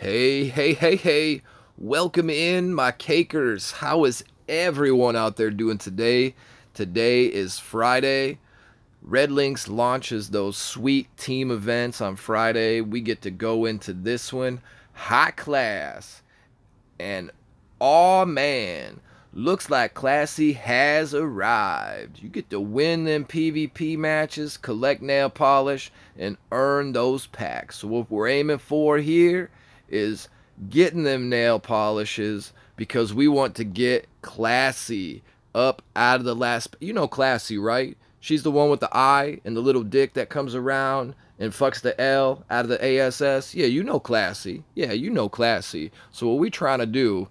Hey, hey, hey, hey. Welcome in, my cakers. How is everyone out there doing today? Today is Friday. RedLynx launches those sweet team events on Friday. We get to go into this one high class. And oh man, looks like Classi has arrived. You get to win them PvP matches, collect nail polish, and earn those packs. So what we're aiming for here is getting them nail polishes because we want to get Classi up out of the last. You know Classi, right? She's the one with the eye and the little dick that comes around and fucks the L out of the ASS. Yeah, you know Classi. Yeah, you know Classi. So what we trying to do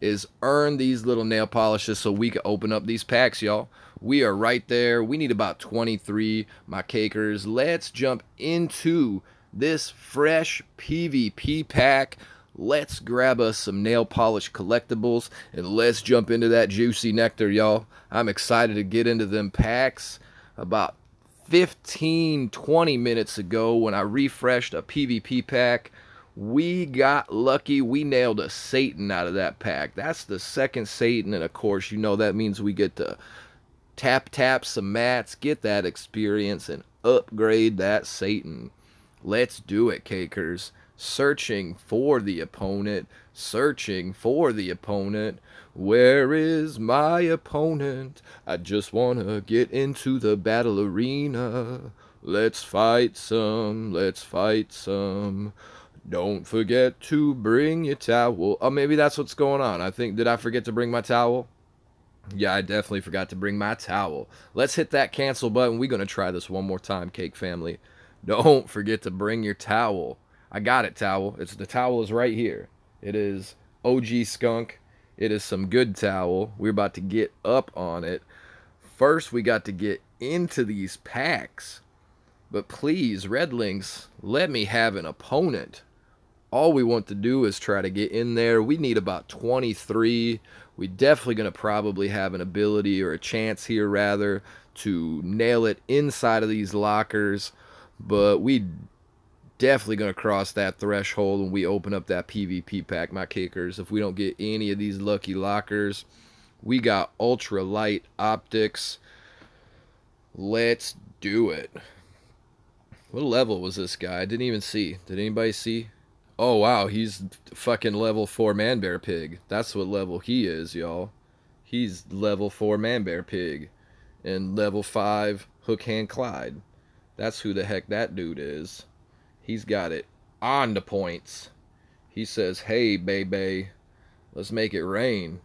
is earn these little nail polishes so we can open up these packs, y'all. We are right there. We need about 23, my cakers. Let's jump into this fresh PvP pack. Let's grab us some nail polish collectibles and let's jump into that juicy nectar, y'all. I'm excited to get into them packs. About 15, 20 minutes ago when I refreshed a PvP pack, we got lucky. We nailed a Satan out of that pack. That's the second Satan, and of course, you know that means we get to tap tap some mats, get that experience, and upgrade that Satan. Let's do it, cakers. Searching for the opponent, searching for the opponent. Where is my opponent? I just wanna get into the battle arena. Let's fight some, let's fight some. Don't forget to bring your towel. Oh, maybe that's what's going on. I think, did I forget to bring my towel? Yeah, I definitely forgot to bring my towel. Let's hit that cancel button. We're going to try this one more time, Cake Family. Don't forget to bring your towel. I got it, towel. It's the towel is right here. It is OG Skunk. It is some good towel. We're about to get up on it. First, we got to get into these packs. But please, RedLynx, let me have an opponent. All we want to do is try to get in there. We need about 23. We definitely going to probably have an ability or a chance here, rather, to nail it inside of these lockers. But we definitely going to cross that threshold when we open up that PvP pack, my cakers. If we don't get any of these lucky lockers, we got ultra light optics. Let's do it. What level was this guy? I didn't even see. Did anybody see? Oh, wow. He's fucking level 4 man bear pig. That's what level he is, y'all. He's level 4 man bear pig. And level 5 hook hand Clyde. That's who the heck that dude is. He's got it on the points. He says, hey, baby, let's make it rain.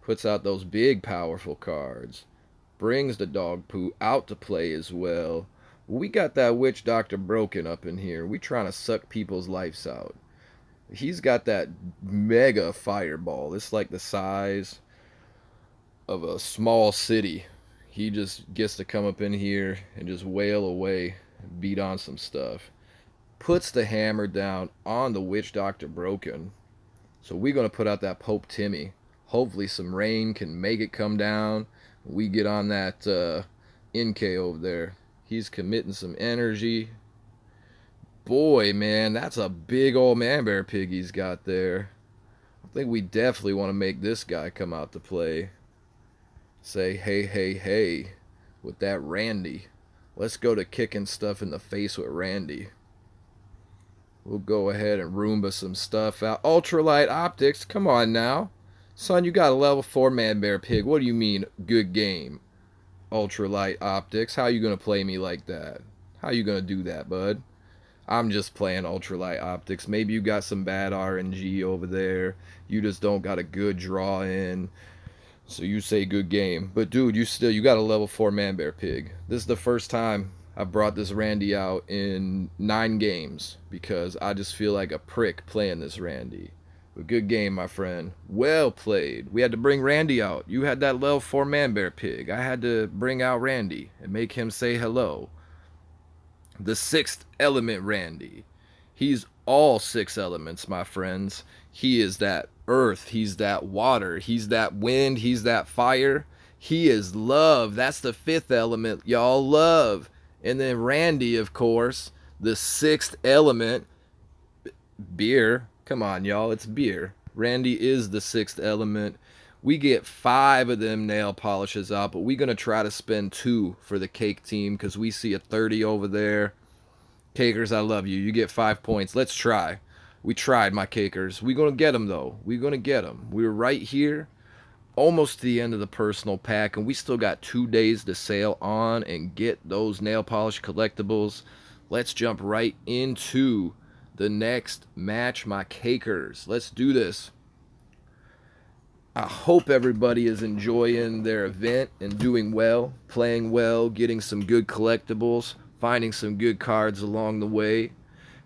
Puts out those big, powerful cards. Brings the dog poo out to play as well. We got that witch doctor Token up in here. We trying to suck people's lives out. He's got that mega fireball. It's like the size of a small city. He just gets to come up in here and just wail away, beat on some stuff puts the hammer down on the witch doctor Token. So we're going to put out that Pope Timmy. Hopefully some rain can make it come down. We get on that uh, NK over there. He's committing some energy. Boy, man, that's a big old man bear pig he's got there. I think we definitely want to make this guy come out to play. Say, hey, hey, hey, with that Randy. Let's go to kicking stuff in the face with Randy. We'll go ahead and Roomba some stuff out. Ultralight optics, come on now. Son, you got a level 4 man bear pig. What do you mean, good game? Ultralight optics, how you going to play me like that? How you going to do that, bud? I'm just playing ultralight optics. Maybe you got some bad RNG over there. You just don't got a good draw in. So you say good game. But dude, you still you got a level 4 man bear pig. This is the first time I've brought this Randy out in nine games because I just feel like a prick playing this Randy. But good game, my friend. Well played. We had to bring Randy out. You had that level 4 man bear pig. I had to bring out Randy and make him say hello. The sixth element Randy. He's all six elements, my friends. He is that earth. He's that water. He's that wind. He's that fire. He is love. That's the fifth element, y'all. Love. And then Randy, of course, the sixth element, beer, Come on, y'all. It's beer. Randy is the sixth element. We get five of them nail polishes out, but we're going to try to spend two for the cake team because we see a 30 over there. Cakers, I love you. You get five points. Let's try. We tried, my cakers. we going to get them, though. we going to get them. We are right here, almost to the end of the personal pack, and we still got two days to sail on and get those nail polish collectibles. Let's jump right into the next match, my cakers. Let's do this. I hope everybody is enjoying their event and doing well, playing well, getting some good collectibles, finding some good cards along the way.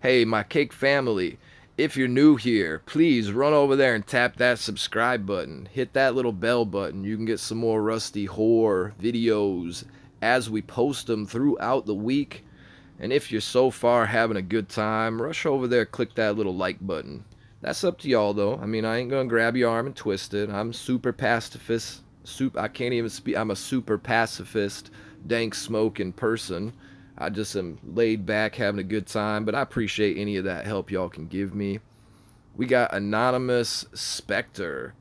Hey, my cake family, if you're new here, please run over there and tap that subscribe button. Hit that little bell button. You can get some more Rusty Horror videos as we post them throughout the week. And if you're so far having a good time, rush over there, click that little like button. That's up to y'all though. I mean, I ain't gonna grab your arm and twist it. I'm super pacifist. Soup. I can't even speak. I'm a super pacifist, dank smoking person. I just am laid back, having a good time. But I appreciate any of that help y'all can give me. We got anonymous Spectre.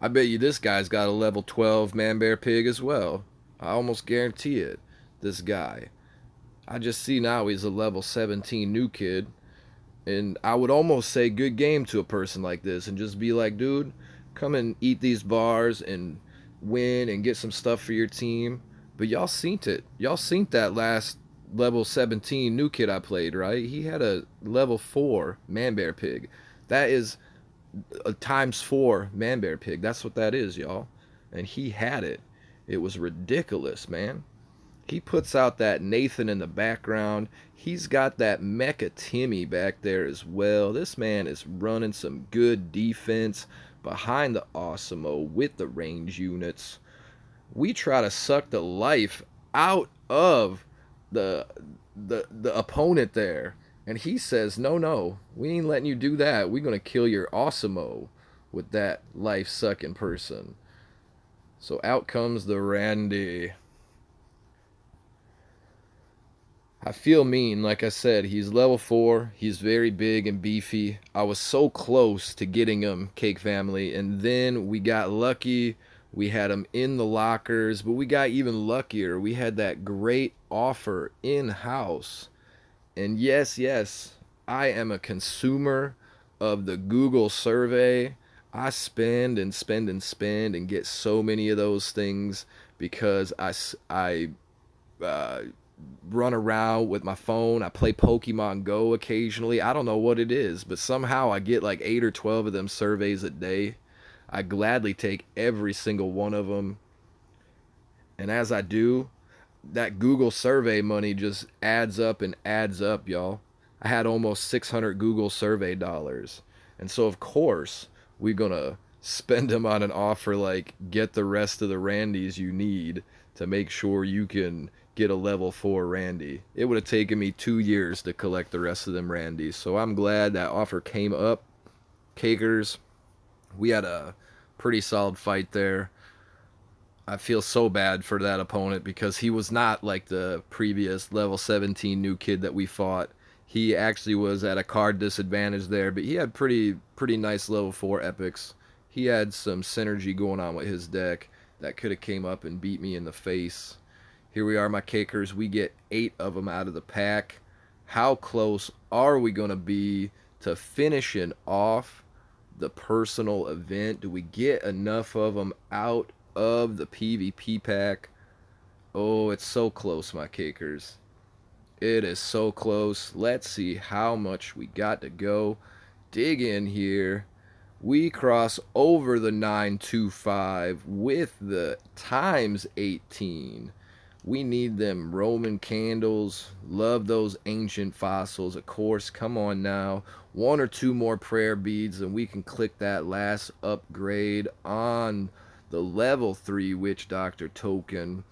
I bet you this guy's got a level 12 man bear pig as well. I almost guarantee it. This guy. I just see now he's a level 17 new kid. And I would almost say good game to a person like this and just be like, dude, come and eat these bars and win and get some stuff for your team. But y'all seen it. Y'all seen that last level 17 new kid I played, right? He had a level 4 man bear pig. That is a times 4 man bear pig. That's what that is, y'all. And he had it. It was ridiculous, man. He puts out that Nathan in the background. He's got that Mecha Timmy back there as well. This man is running some good defense behind the Awesemo with the range units. We try to suck the life out of the the the opponent there. And he says, no, no, we ain't letting you do that. We're to kill your Awesemo with that life sucking person. So out comes the Randy. I feel mean. Like I said, he's level 4. He's very big and beefy. I was so close to getting him, Cake Family. And then we got lucky. We had them in the lockers. But we got even luckier. We had that great offer in-house. And yes, yes, I am a consumer of the Google survey. I spend and spend and spend and get so many of those things because I, I uh, run around with my phone. I play Pokemon Go occasionally. I don't know what it is, but somehow I get like 8 or 12 of them surveys a day. I gladly take every single one of them. And as I do, that Google survey money just adds up and adds up, y'all. I had almost 600 Google survey dollars. And so, of course, we're going to spend them on an offer like get the rest of the Randys you need to make sure you can get a level 4 Randy. It would have taken me two years to collect the rest of them Randys. So I'm glad that offer came up. Cakers, we had a pretty solid fight there. I feel so bad for that opponent because he was not like the previous level 17 new kid that we fought. He actually was at a card disadvantage there, but he had pretty pretty nice level 4 epics. He had some synergy going on with his deck that could have came up and beat me in the face. Here we are, my cakers. We get eight of them out of the pack. How close are we going to be to finishing off the personal event? Do we get enough of them out of the PvP pack? Oh, it's so close, my cakers. It is so close. Let's see how much we got to go. Dig in here. We cross over the 925 with the times 18. We need them Roman candles. Love those ancient fossils. Of course, come on now. One or two more prayer beads and we can click that last upgrade on the level 3 Witch Doctor token.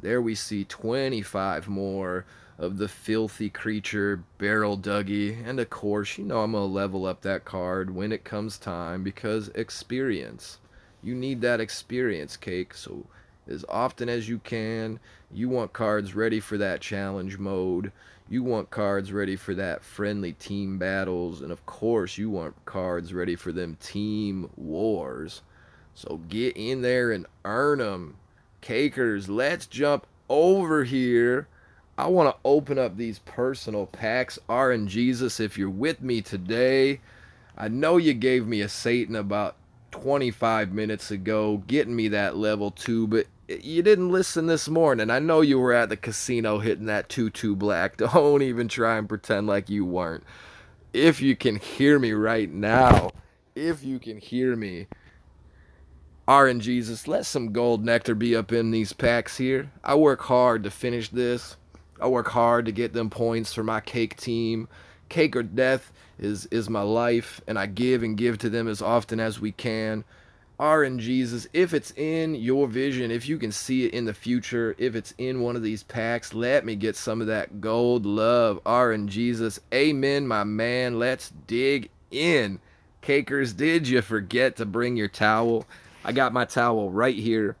There we see 25 more of the filthy creature barrel dougie and of course you know i'm gonna level up that card when it comes time because experience you need that experience cake so as often as you can. You want cards ready for that challenge mode. You want cards ready for that friendly team battles. And of course, you want cards ready for them team wars. So get in there and earn them. Cakers, let's jump over here. I want to open up these personal packs. RNGesus if you're with me today, I know you gave me a Satan about 25 minutes ago, getting me that level 2, but you didn't listen this morning. I know you were at the casino hitting that 2-2 black. Don't even try and pretend like you weren't. If you can hear me right now, if you can hear me, RNGesus, let some gold nectar be up in these packs here. I work hard to finish this. I work hard to get them points for my cake team. Cake or death is is my life, and I give and give to them as often as we can. RNGesus, if it's in your vision, if you can see it in the future, if it's in one of these packs, let me get some of that gold love. RNGesus, amen, my man. Let's dig in. Cakers, did you forget to bring your towel? I got my towel right here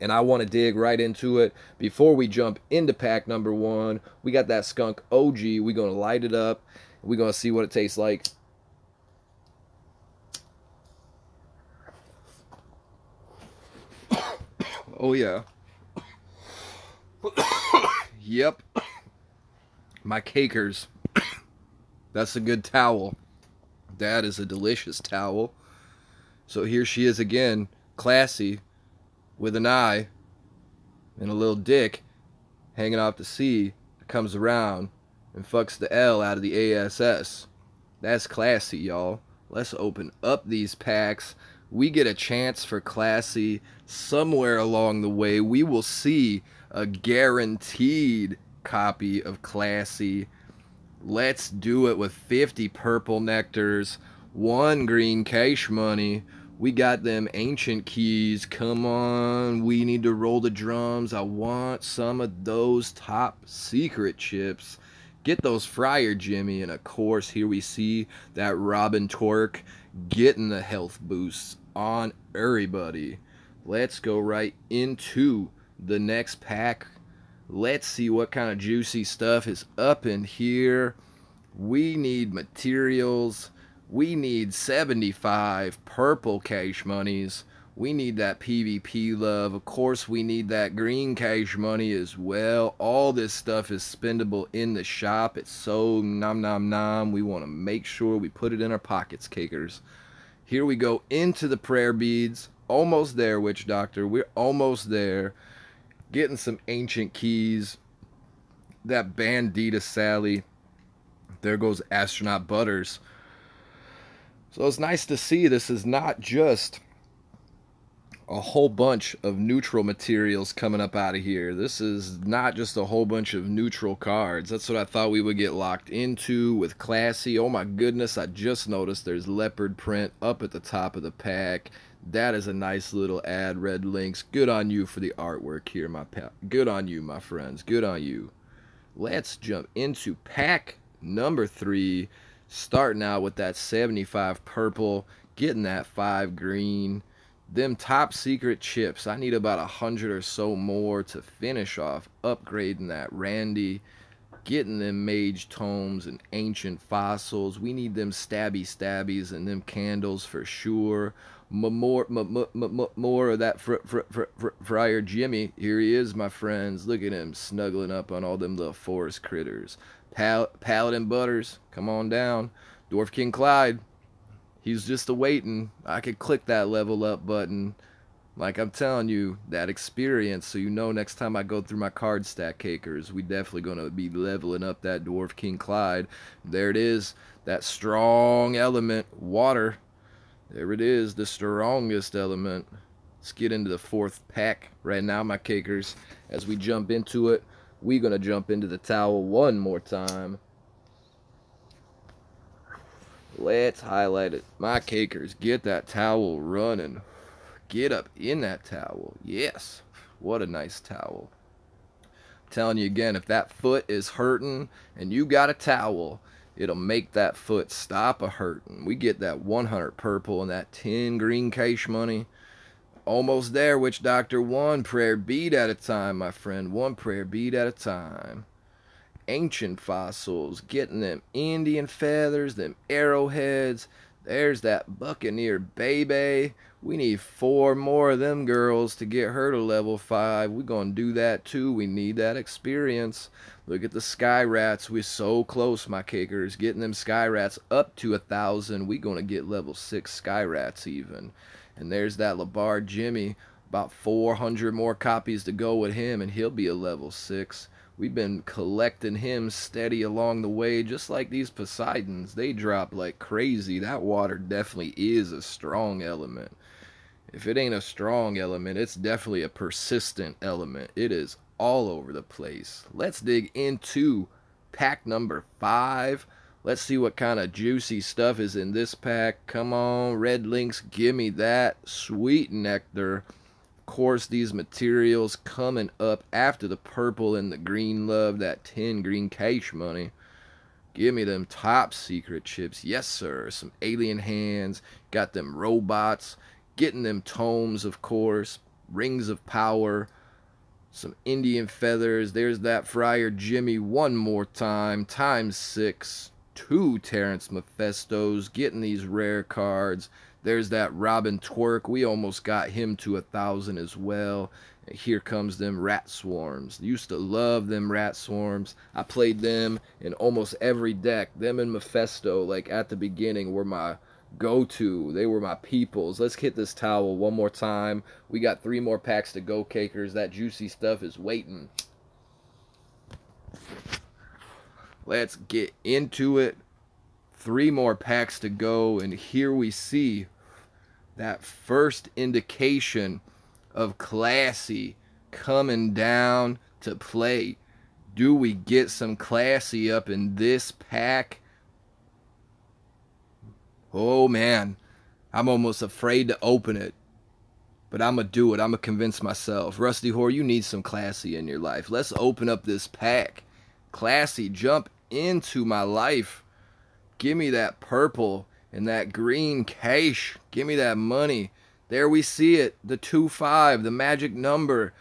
and I want to dig right into it. Before we jump into pack number one, we got that skunk OG. We're going to light it up. We're going to see what it tastes like. oh, yeah. yep. My cakers. That's a good towel. That is a delicious towel. So here she is again, Classi, with an eye and a little dick hanging off the sea comes around and fucks the L out of the ASS. That's Classi, y'all. Let's open up these packs. We get a chance for Classi somewhere along the way. We will see a guaranteed copy of Classi. Let's do it with 50 purple nectars, one green cash money, we got them ancient keys. Come on. We need to roll the drums. I want some of those top secret chips. Get those Friar Jimmy. And of course, here we see that Robin Tweek getting the health boosts on everybody. Let's go right into the next pack. Let's see what kind of juicy stuff is up in here. We need materials we need 75 purple cash monies. We need that PvP love. Of course, we need that green cash money as well. All this stuff is spendable in the shop. It's so nom nom nom. We want to make sure we put it in our pockets, cakers. Here we go into the prayer beads. Almost there, Witch Doctor. We're almost there. Getting some ancient keys. That Bandita Sally. There goes Astronaut Butters. So it's nice to see this is not just a whole bunch of neutral materials coming up out of here. This is not just a whole bunch of neutral cards. That's what I thought we would get locked into with Classi. Oh my goodness, I just noticed there's leopard print up at the top of the pack. That is a nice little ad, RedLynx. Good on you for the artwork here, my pal. Good on you, my friends. Good on you. Let's jump into pack number three starting out with that 75 purple, getting that 5 green. Them top secret chips, I need about a hundred or so more to finish off upgrading that Randy, getting them mage tomes and ancient fossils. We need them stabby stabbies and them candles for sure. More, more, more of that fr fr fr fr Friar Jimmy. Here he is, my friends. Look at him snuggling up on all them little forest critters. Pal Paladin Butters, come on down. Dwarf King Clyde, he's just awaiting. I could click that level up button. Like I'm telling you, that experience, so you know next time I go through my card stack cakers, we definitely gonna be leveling up that Dwarf King Clyde. There it is, that strong element, water. There it is, the strongest element. Let's get into the fourth pack right now, my cakers. As we jump into it, we're going to jump into the towel one more time. Let's highlight it. My cakers, get that towel running. Get up in that towel. Yes. What a nice towel. Telling you again, if that foot is hurting and you got a towel, it'll make that foot stop a hurting. We get that 100 purple and that 10 green cash money. Almost there, Witch Doctor. One prayer bead at a time, my friend. One prayer bead at a time. Ancient fossils, getting them Indian feathers, them arrowheads. There's that Buccaneer Bebe. We need four more of them girls to get her to level 5. We're going to do that too. We need that experience. Look at the Sky Rats. We're so close, my cakers. Getting them Sky Rats up to a 1,000. We're going to get level 6 Sky Rats even. And there's that Le Bard Jimmy. About 400 more copies to go with him, and he'll be a level 6. We've been collecting him steady along the way, just like these Poseidons. They drop like crazy. That water definitely is a strong element. If it ain't a strong element, it's definitely a persistent element. It is all over the place. Let's dig into pack number five. Let's see what kind of juicy stuff is in this pack. Come on, RedLynx, give me that sweet nectar. Course, these materials coming up after the purple and the green love, that 10 green cash money. Give me them top secret chips. Yes, sir. Some alien hands. Got them robots. Getting them tomes, of course. Rings of power some Indian feathers. There's that Friar Jimmy one more time, times six. Two Terrence Mephistos getting these rare cards. There's that Robin Tweek. We almost got him to a thousand as well. Here comes them rat swarms. Used to love them rat swarms. I played them in almost every deck. Them and Mephisto, like at the beginning, were my go to. They were my peoples. Let's hit this towel one more time. We got three more packs to go, cakers. That juicy stuff is waiting. Let's get into it. Three more packs to go, and here we see that first indication of Classi coming down to play. Do we get some Classi up in this pack? Oh man, I'm almost afraid to open it. But I'm going to do it. I'm going to convince myself. Rusty Whore, you need some Classi in your life. Let's open up this pack. Classi, jump into my life. Give me that purple and that green cash. Give me that money. There we see it. The 2-5, the magic number.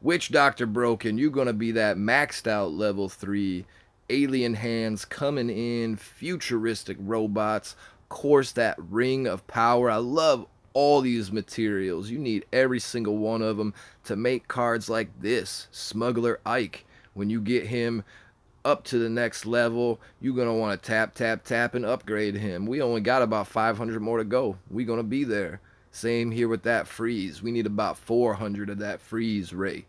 Witch Doctor Token, you're going to be that maxed out level 3. Alien hands coming in. Futuristic robots course, that ring of power. I love all these materials. You need every single one of them to make cards like this. Smuggler Ike. When you get him up to the next level, you're going to want to tap, tap, tap, and upgrade him. We only got about 500 more to go. We're going to be there. Same here with that freeze. We need about 400 of that freeze ray.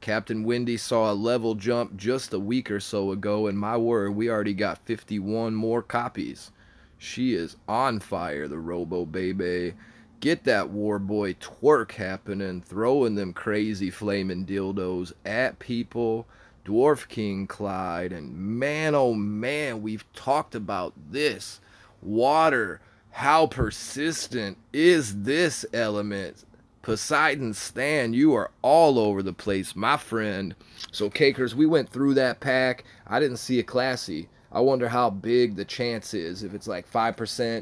Captain Wendy saw a level jump just a week or so ago, and my word, we already got 51 more copies. She is on fire, the Robo Bebe. Get that war boy twerk happening, throwing them crazy flaming dildos at people. Dwarf King Clyde, and man, oh man, we've talked about this. Water, how persistent is this element? Poseidon Stan, you are all over the place, my friend. So, Cakers, we went through that pack. I didn't see a Classi. I wonder how big the chance is. If it's like 5%,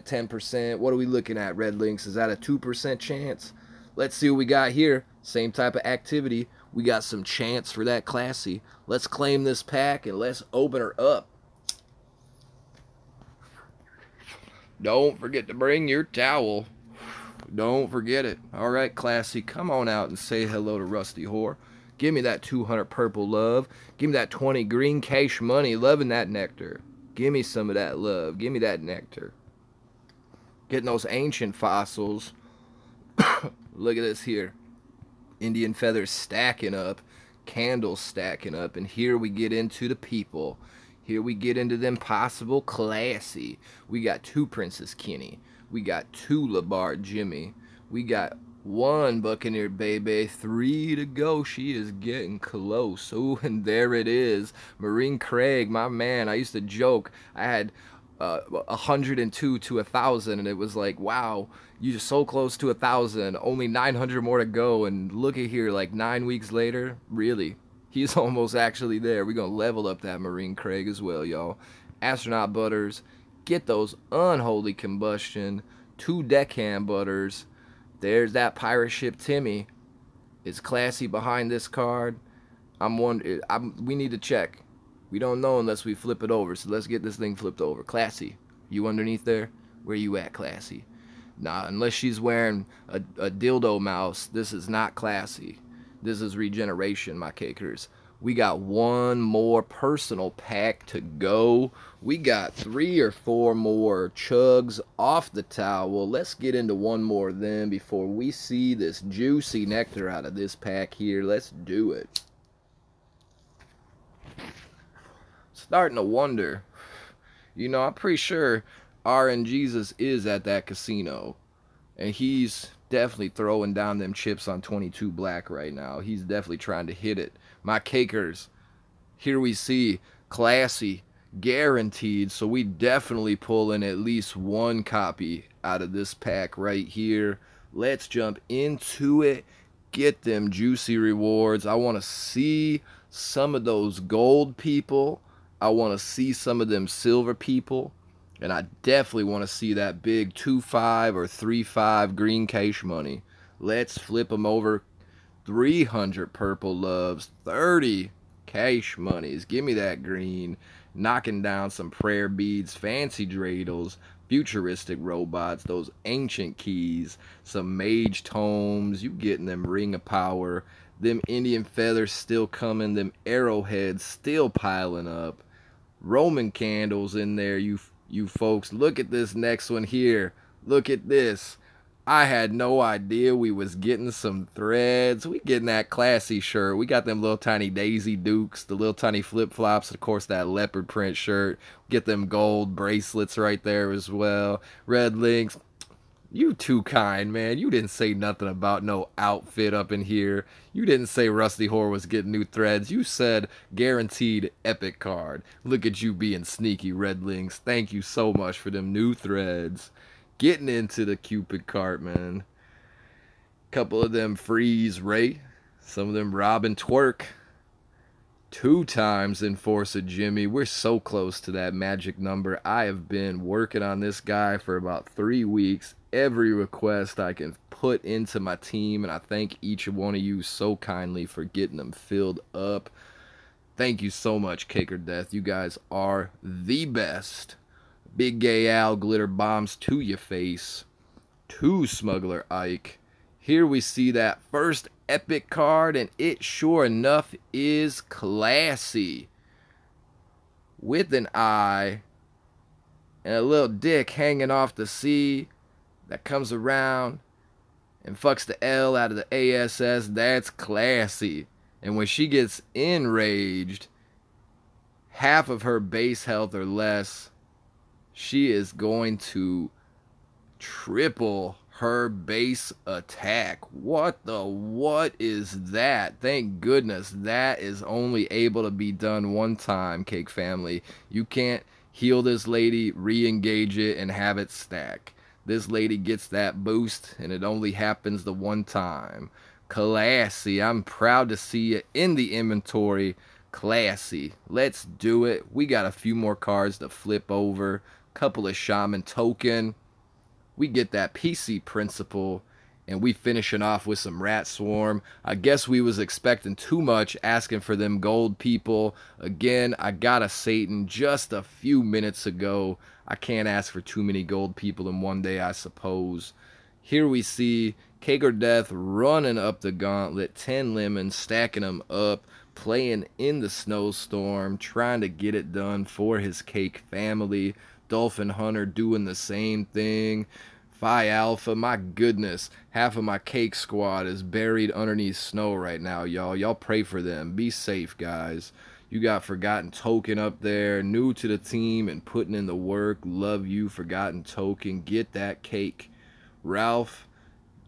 10%, what are we looking at, RedLynx? Is that a 2% chance? Let's see what we got here. Same type of activity. We got some chance for that Classi. Let's claim this pack and let's open her up. Don't forget to bring your towel. Don't forget it. All right, Classi, come on out and say hello to Rusty Whore. Give me that 200 purple love. Give me that 20 green cash money. Loving that nectar. Give me some of that love. Give me that nectar. Getting those ancient fossils. Look at this here. Indian feathers stacking up. Candles stacking up. And here we get into the people. Here we get into them possible Classi. We got two Princess Kenny. We got two Le Bard Jimmy. We got one Buccaneer Bebe, three to go. She is getting close. Oh, and there it is. Marine Craig, my man. I used to joke. I had uh, 102 to a thousand, and it was like, wow, you're so close to a thousand. Only 900 more to go, and look at here, like nine weeks later, really, he's almost actually there. We're gonna level up that Marine Craig as well, y'all. Astronaut Butters, get those unholy combustion, two deckhand Butters there's that pirate ship Timmy. Is Classi behind this card. I'm wondering. I'm, we need to check. We don't know unless we flip it over. So let's get this thing flipped over. Classi. You underneath there? Where you at, Classi? Nah, unless she's wearing a, a dildo mouse, this is not Classi. This is regeneration, my cakers. We got one more personal pack to go. We got three or four more chugs off the towel. Well, let's get into one more then before we see this juicy nectar out of this pack here. Let's do it. Starting to wonder. You know, I'm pretty sure RNGesus is at that casino. And he's definitely throwing down them chips on 22 black right now. He's definitely trying to hit it. My cakers, here we see Classi, guaranteed. So we definitely pull in at least one copy out of this pack right here. Let's jump into it. Get them juicy rewards. I want to see some of those gold people. I want to see some of them silver people. And I definitely want to see that big 2-5 or 3-5 green cash money. Let's flip them over. 300 purple loves. 30 cash monies. Give me that green. Knocking down some prayer beads, fancy dreidels, futuristic robots, those ancient keys, some mage tomes. You getting them ring of power. Them Indian feathers still coming. Them arrowheads still piling up. Roman candles in there, you you folks. Look at this next one here. Look at this. I had no idea we was getting some threads. We getting that Classi shirt. We got them little tiny Daisy Dukes, the little tiny flip flops, of course that leopard print shirt. Get them gold bracelets right there as well. RedLynx. You too kind, man. You didn't say nothing about no outfit up in here. You didn't say Rusty Whore was getting new threads. You said guaranteed epic card. Look at you being sneaky, RedLynx. Thank you so much for them new threads. Getting into the Cupid cart, man. Couple of them freeze Ray. Some of them Robin Tweek. Two times Enforcer Jimmy. We're so close to that magic number. I have been working on this guy for about three weeks every request I can put into my team, and I thank each one of you so kindly for getting them filled up. Thank you so much, Caker Death. You guys are the best. Big Gay Al glitter bombs to your face. To Smuggler Ike. Here we see that first epic card, and it sure enough is Classi. With an eye and a little dick hanging off the C that comes around and fucks the L out of the ASS, that's Classi. And when she gets enraged, half of her base health or less, she is going to triple her base attack. What the what is that? Thank goodness that is only able to be done one time, Cake Family. You can't heal this lady, re-engage it, and have it stack. This lady gets that boost, and it only happens the one time. Classi. I'm proud to see it in the inventory. Classi. Let's do it. We got a few more cards to flip over. Couple of Shaman token. We get that PC Principal and we finishing off with some rat swarm. I guess we was expecting too much asking for them gold people. Again i got a satan just a few minutes ago. I can't ask for too many gold people in one day i suppose. Here we see Kager Death running up the gauntlet, 10 lemons, stacking them up, playing in the snowstorm, trying to get it done for his cake family. Dolphin Hunter doing the same thing. Phi Alpha, my goodness, half of my cake squad is buried underneath snow right now, y'all. Y'all pray for them. Be safe, guys. You got Forgotten Token up there, new to the team and putting in the work. Love you, Forgotten Token. Get that cake. Ralph,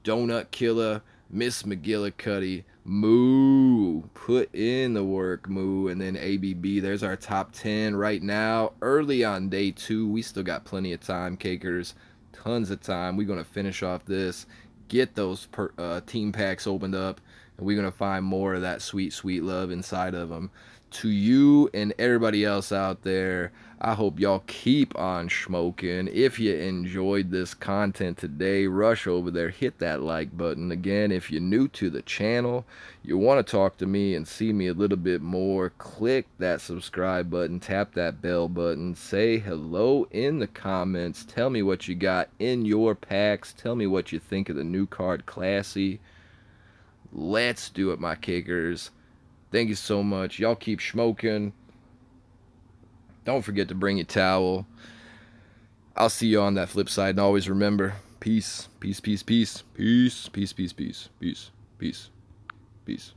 Donut Killer, Miss McGillicuddy, Moo. Put in the work, Moo. And then ABB. There's our top 10 right now. Early on day two. We still got plenty of time, Cakers tons of time. We're going to finish off this, get those per, uh, team packs opened up, and we're going to find more of that sweet, sweet love inside of them. To you and everybody else out there, I hope y'all keep on smoking. If you enjoyed this content today, rush over there, hit that like button. Again, if you're new to the channel, you want to talk to me and see me a little bit more, click that subscribe button, tap that bell button, say hello in the comments, tell me what you got in your packs, tell me what you think of the new card Classi. Let's do it, my cakers. Thank you so much. Y'all keep smoking. Don't forget to bring your towel. I'll see you on that flip side. And always remember, peace, peace, peace, peace, peace, peace, peace, peace, peace, peace, peace.